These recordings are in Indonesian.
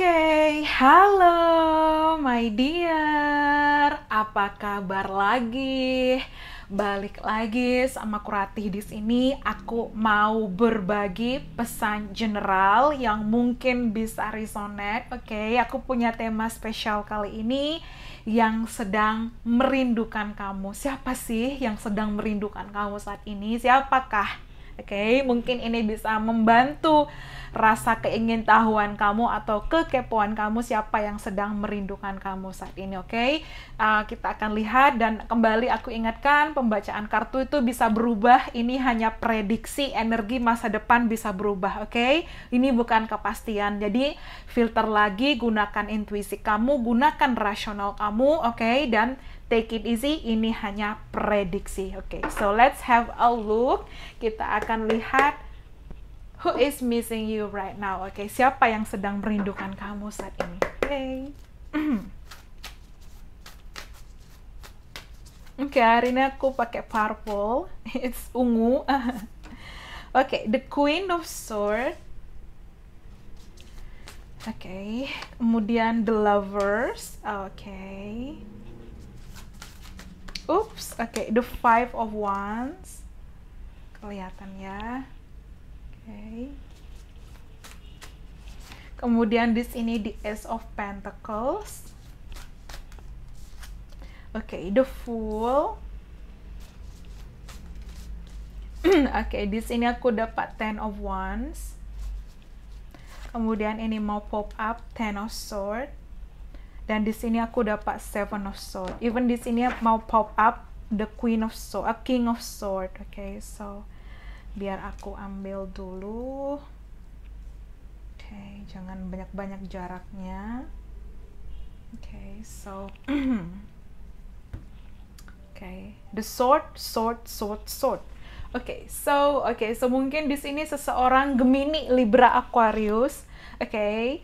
Oke, halo my dear. Apa kabar lagi? Balik lagi sama Kurati di sini. Aku mau berbagi pesan general yang mungkin bisa resonate. Oke, aku punya tema spesial kali ini yang sedang merindukan kamu. Siapa sih yang sedang merindukan kamu saat ini? Siapakah? Oke, okay, mungkin ini bisa membantu rasa keingintahuan kamu atau kekepoan kamu siapa yang sedang merindukan kamu saat ini. Oke, okay? uh, kita akan lihat dan kembali aku ingatkan pembacaan kartu itu bisa berubah. Ini hanya prediksi energi masa depan bisa berubah. Oke, okay? ini bukan kepastian. Jadi filter lagi, gunakan intuisi kamu, gunakan rasional kamu. Oke, okay? dan take it easy, ini hanya prediksi. Oke, okay, so let's have a look. Kita akan lihat who is missing you right now. Oke, okay, siapa yang sedang merindukan kamu saat ini? Okay. Oke, okay, hari ini aku pakai purple. It's ungu. Oke, okay, the Queen of Swords. Oke, okay. kemudian the Lovers. Oke. Okay. Oops, oke, okay, the five of wands. Kelihatan ya. Oke. Okay. Kemudian di sini the ace of pentacles. Oke, okay, the fool. oke, okay, di sini aku dapat ten of wands. Kemudian ini mau pop up ten of sword dan di sini aku dapat seven of sword even di sini mau pop up the queen of sword a king of sword oke okay, so biar aku ambil dulu. Oke okay, jangan banyak-banyak jaraknya. Oke okay, so oke okay. the sword sword sword sword. Oke okay, so oke okay, so mungkin di sini seseorang Gemini Libra Aquarius oke okay.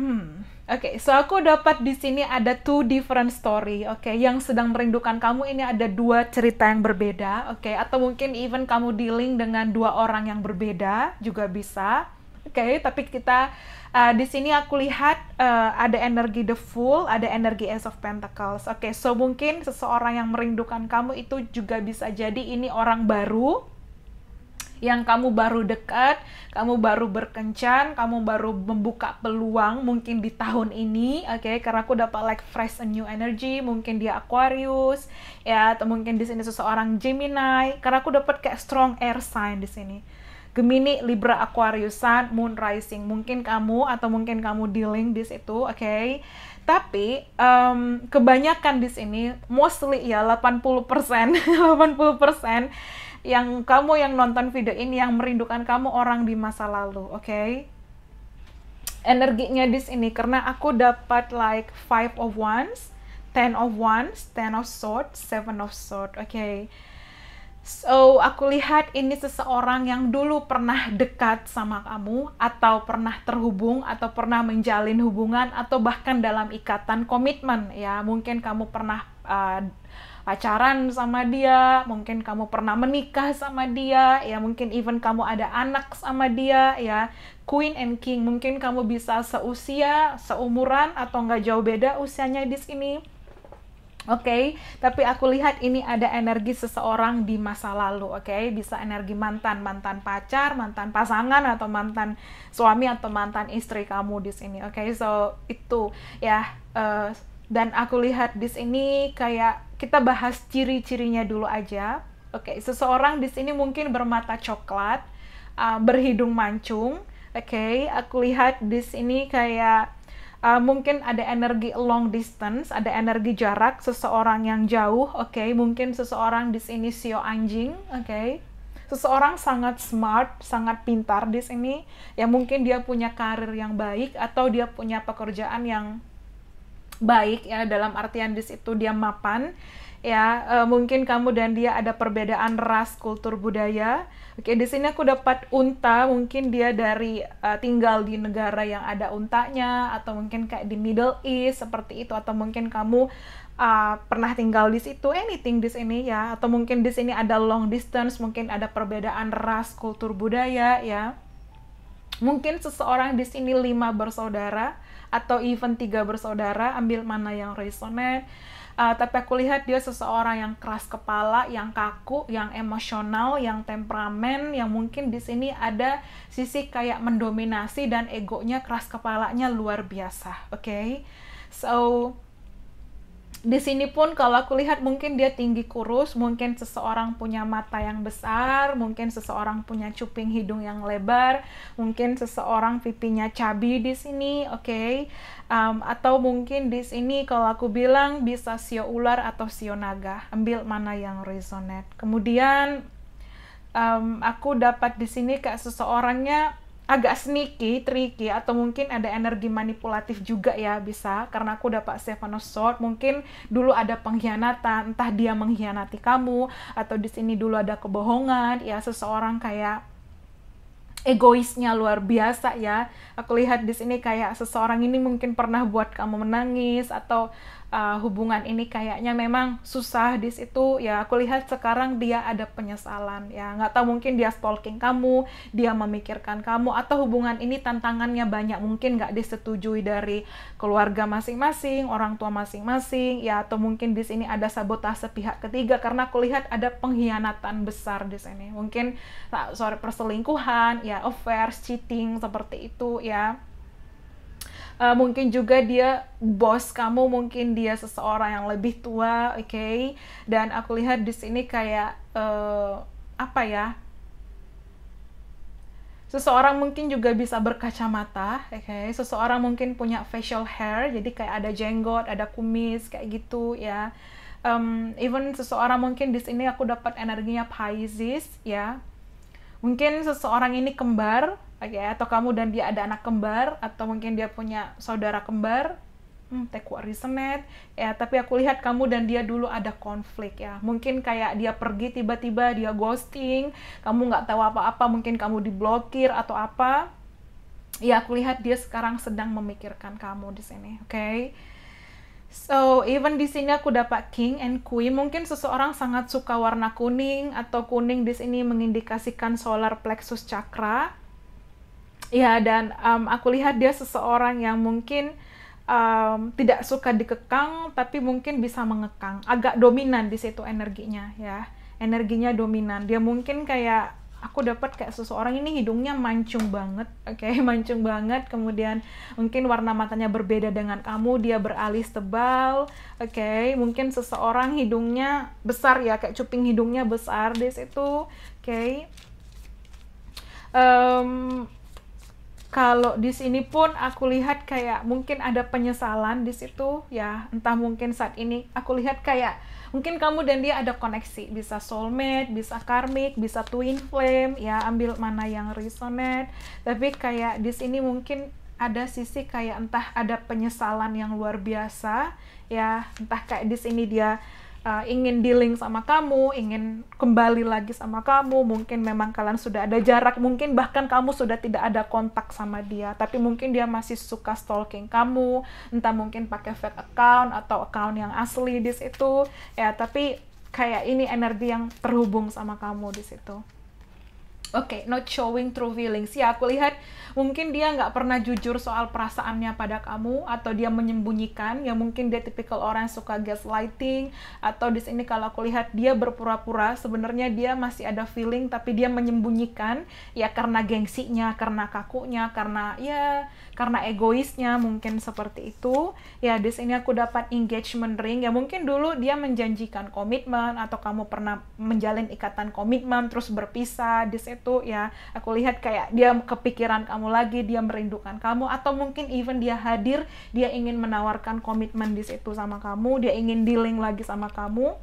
Hmm Oke, okay, so aku dapat di sini ada two different story. Oke, okay, yang sedang merindukan kamu ini ada dua cerita yang berbeda. Oke, okay, atau mungkin even kamu dealing dengan dua orang yang berbeda juga bisa. Oke, okay, tapi kita uh, di sini aku lihat uh, ada energi the fool, ada energi ace of pentacles. Oke, okay, so mungkin seseorang yang merindukan kamu itu juga bisa jadi ini orang baru yang kamu baru dekat, kamu baru berkencan, kamu baru membuka peluang mungkin di tahun ini, oke? Okay? Karena aku dapat like fresh and new energy, mungkin dia Aquarius, ya, atau mungkin di sini seseorang Gemini, karena aku dapat kayak strong air sign di sini. Gemini, Libra, Aquarius, Sun, Moon, Rising. Mungkin kamu atau mungkin kamu dealing di situ, oke? Okay? Tapi um, kebanyakan di sini, mostly ya 80%, 80% yang kamu yang nonton video ini yang merindukan kamu orang di masa lalu, oke? Okay? Energinya di sini karena aku dapat like five of wands, ten of wands, ten of swords, seven of swords, oke? Okay? So, aku lihat ini seseorang yang dulu pernah dekat sama kamu, atau pernah terhubung, atau pernah menjalin hubungan, atau bahkan dalam ikatan komitmen. Ya, mungkin kamu pernah uh, pacaran sama dia, mungkin kamu pernah menikah sama dia, ya mungkin even kamu ada anak sama dia, ya Queen and King, mungkin kamu bisa seusia, seumuran atau nggak jauh beda usianya di sini. Oke, okay? tapi aku lihat ini ada energi seseorang di masa lalu, oke? Okay? Bisa energi mantan, mantan pacar, mantan pasangan atau mantan suami atau mantan istri kamu di sini, oke? Okay? So itu ya uh, dan aku lihat di sini kayak kita bahas ciri-cirinya dulu aja. Oke, okay, seseorang di sini mungkin bermata coklat, uh, berhidung mancung. Oke, okay, aku lihat di sini kayak uh, mungkin ada energi long distance, ada energi jarak seseorang yang jauh. Oke, okay, mungkin seseorang di sini sio anjing. Oke. Okay. Seseorang sangat smart, sangat pintar di sini. Ya mungkin dia punya karir yang baik atau dia punya pekerjaan yang baik ya dalam artian di situ dia mapan ya uh, mungkin kamu dan dia ada perbedaan ras kultur budaya. Oke di sini aku dapat unta. Mungkin dia dari uh, tinggal di negara yang ada untanya atau mungkin kayak di Middle East seperti itu. Atau mungkin kamu uh, pernah tinggal di situ. Anything di sini ya. Atau mungkin di sini ada long distance mungkin ada perbedaan ras kultur budaya ya. Mungkin seseorang di sini lima bersaudara atau even tiga bersaudara, ambil mana yang resonate. Uh, tapi aku lihat dia seseorang yang keras kepala, yang kaku, yang emosional, yang temperamen, yang mungkin di sini ada sisi kayak mendominasi dan egonya keras kepalanya luar biasa. Oke, okay? so di sini pun kalau aku lihat mungkin dia tinggi kurus, mungkin seseorang punya mata yang besar, mungkin seseorang punya cuping hidung yang lebar, mungkin seseorang pipinya cabi di sini, oke? Okay? Um, atau mungkin di sini kalau aku bilang bisa sio ular atau sio naga, ambil mana yang resonate. Kemudian um, aku dapat di sini kayak seseorangnya agak sneaky, tricky, atau mungkin ada energi manipulatif juga ya bisa, karena aku dapat Seven of Swords, mungkin dulu ada pengkhianatan, entah dia mengkhianati kamu, atau di sini dulu ada kebohongan, ya seseorang kayak egoisnya luar biasa ya. Aku lihat di sini kayak seseorang ini mungkin pernah buat kamu menangis atau uh, hubungan ini kayaknya memang susah di situ. Ya aku lihat sekarang dia ada penyesalan. Ya nggak tahu mungkin dia stalking kamu dia memikirkan kamu atau hubungan ini tantangannya banyak. Mungkin nggak disetujui dari keluarga masing-masing orang tua masing-masing ya atau mungkin di sini ada sabotase pihak ketiga. Karena aku lihat ada pengkhianatan besar di sini. Mungkin sorry perselingkuhan ya affairs cheating seperti itu ya uh, mungkin juga dia bos kamu mungkin dia seseorang yang lebih tua oke okay? dan aku lihat di sini kayak uh, apa ya seseorang mungkin juga bisa berkacamata, oke. Okay? Seseorang mungkin punya facial hair, jadi kayak ada jenggot, ada kumis, kayak gitu ya. Um, even seseorang mungkin di sini aku dapat energinya Pisces ya. Mungkin seseorang ini kembar, Oke, okay, atau kamu dan dia ada anak kembar atau mungkin dia punya saudara kembar. Hmm, what resonate. Ya, tapi aku lihat kamu dan dia dulu ada konflik ya. Mungkin kayak dia pergi tiba-tiba dia ghosting, kamu nggak tahu apa-apa, mungkin kamu diblokir atau apa. Ya, aku lihat dia sekarang sedang memikirkan kamu di sini, oke? Okay? So, even di sini aku dapat king and queen. Mungkin seseorang sangat suka warna kuning atau kuning di sini mengindikasikan solar plexus chakra ya dan um, aku lihat dia seseorang yang mungkin um, tidak suka dikekang tapi mungkin bisa mengekang agak dominan di situ energinya ya energinya dominan dia mungkin kayak aku dapat kayak seseorang ini hidungnya mancung banget, oke, okay? mancung banget. Kemudian mungkin warna matanya berbeda dengan kamu, dia beralis tebal, oke. Okay? Mungkin seseorang hidungnya besar ya, kayak cuping hidungnya besar di situ, oke. Okay? Um, kalau di sini pun aku lihat kayak mungkin ada penyesalan di situ ya. Entah mungkin saat ini aku lihat kayak mungkin kamu dan dia ada koneksi. Bisa soulmate bisa karmic bisa twin flame ya ambil mana yang resonate. Tapi kayak di sini mungkin ada sisi kayak entah ada penyesalan yang luar biasa ya. Entah kayak di sini dia uh, ingin dealing sama kamu, ingin kembali lagi sama kamu, mungkin memang kalian sudah ada jarak, mungkin bahkan kamu sudah tidak ada kontak sama dia, tapi mungkin dia masih suka stalking kamu, entah mungkin pakai fake account atau account yang asli di situ, ya tapi kayak ini energi yang terhubung sama kamu di situ. Oke, okay, not showing true feelings. Ya, aku lihat mungkin dia nggak pernah jujur soal perasaannya pada kamu atau dia menyembunyikan. Ya mungkin dia tipikal orang yang suka gaslighting atau di sini kalau aku lihat dia berpura-pura sebenarnya dia masih ada feeling tapi dia menyembunyikan ya karena gengsinya, karena kakunya, karena ya karena egoisnya mungkin seperti itu. Ya di sini aku dapat engagement ring. Ya mungkin dulu dia menjanjikan komitmen atau kamu pernah menjalin ikatan komitmen terus berpisah di itu ya aku lihat kayak dia kepikiran kamu lagi dia merindukan kamu atau mungkin even dia hadir dia ingin menawarkan komitmen di situ sama kamu dia ingin dealing lagi sama kamu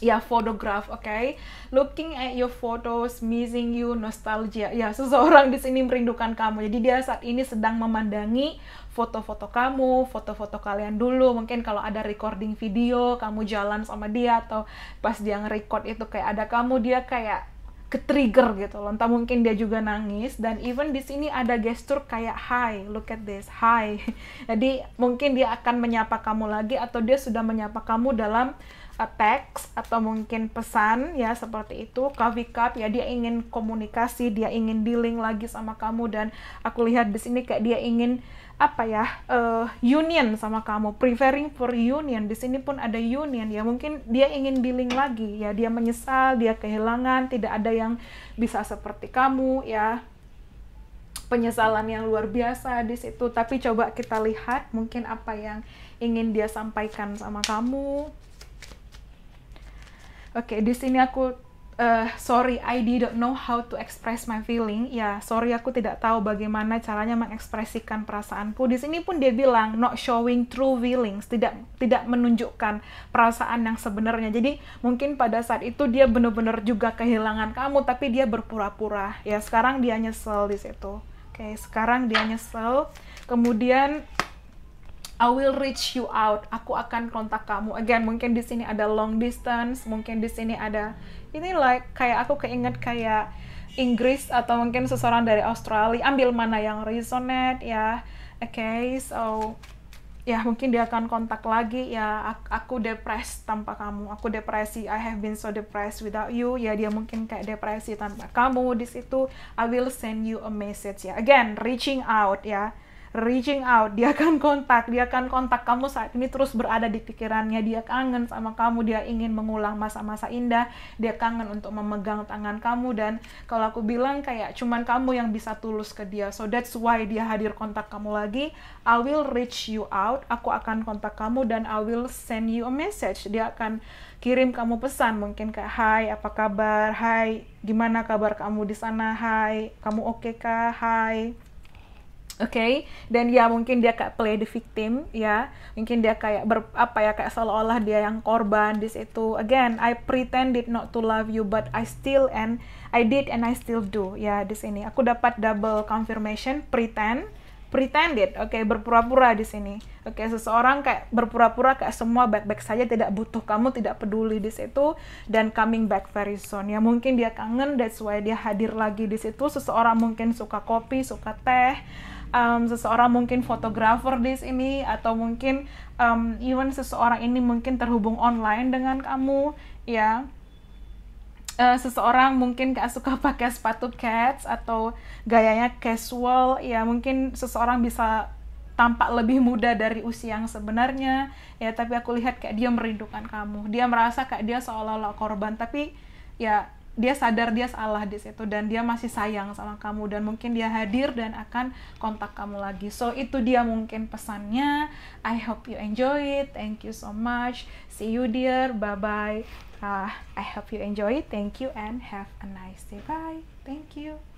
ya photograph, oke? Okay? Looking at your photos, missing you, nostalgia. Ya, seseorang di sini merindukan kamu. Jadi dia saat ini sedang memandangi foto-foto kamu, foto-foto kalian dulu. Mungkin kalau ada recording video, kamu jalan sama dia atau pas dia nge-record itu kayak ada kamu, dia kayak ke trigger gitu loh. Entah mungkin dia juga nangis dan even di sini ada gestur kayak hi, look at this, hi. Jadi mungkin dia akan menyapa kamu lagi atau dia sudah menyapa kamu dalam uh, teks atau mungkin pesan ya seperti itu coffee cup ya dia ingin komunikasi dia ingin dealing lagi sama kamu dan aku lihat di sini kayak dia ingin apa ya uh, union sama kamu preferring for union. Di sini pun ada union ya. Mungkin dia ingin dealing lagi ya. Dia menyesal dia kehilangan tidak ada yang bisa seperti kamu ya. Penyesalan yang luar biasa di situ. Tapi coba kita lihat mungkin apa yang ingin dia sampaikan sama kamu. Oke di sini aku uh, sorry I didn't know how to express my feeling. Ya sorry aku tidak tahu bagaimana caranya mengekspresikan perasaanku. Di sini pun dia bilang not showing true feelings. Tidak tidak menunjukkan perasaan yang sebenarnya. Jadi mungkin pada saat itu dia benar-benar juga kehilangan kamu tapi dia berpura-pura. Ya sekarang dia nyesel di situ. Oke sekarang dia nyesel. Kemudian I will reach you out. Aku akan kontak kamu. Again, mungkin di sini ada long distance, mungkin di sini ada ini like kayak aku keinget kayak Inggris atau mungkin seseorang dari Australia. Ambil mana yang resonate ya. Oke, okay, so ya mungkin dia akan kontak lagi ya aku depres tanpa kamu. Aku depresi. I have been so depressed without you. Ya dia mungkin kayak depresi tanpa kamu di situ. I will send you a message ya. Again, reaching out ya reaching out, dia akan kontak, dia akan kontak kamu saat ini terus berada di pikirannya, dia kangen sama kamu, dia ingin mengulang masa-masa indah, dia kangen untuk memegang tangan kamu dan kalau aku bilang kayak cuman kamu yang bisa tulus ke dia. So that's why dia hadir kontak kamu lagi. I will reach you out, aku akan kontak kamu dan I will send you a message. Dia akan kirim kamu pesan mungkin kayak hai apa kabar? Hai gimana kabar kamu di sana? Hai kamu oke okay kah? Hai okay? dan ya mungkin dia kayak play the victim, ya, mungkin dia kayak ber, apa ya kayak seolah-olah dia yang korban di situ. Again, I pretended not to love you, but I still and I did and I still do. Ya di sini aku dapat double confirmation, pretend, pretended, oke, okay, berpura-pura di sini. Oke, okay, seseorang kayak berpura-pura kayak semua baik-baik saja, tidak butuh kamu, tidak peduli di situ, dan coming back very soon. Ya mungkin dia kangen, that's why dia hadir lagi di situ. Seseorang mungkin suka kopi, suka teh um, seseorang mungkin fotografer di sini atau mungkin um, even seseorang ini mungkin terhubung online dengan kamu ya. Uh, seseorang mungkin gak suka pakai sepatu cats atau gayanya casual ya. Mungkin seseorang bisa tampak lebih muda dari usia yang sebenarnya ya. Tapi aku lihat kayak dia merindukan kamu. Dia merasa kayak dia seolah-olah korban. Tapi ya dia sadar dia salah di situ dan dia masih sayang sama kamu dan mungkin dia hadir dan akan kontak kamu lagi. So itu dia mungkin pesannya. I hope you enjoy it. Thank you so much. See you dear. Bye bye. Uh, I hope you enjoy it. Thank you and have a nice day. Bye. Thank you.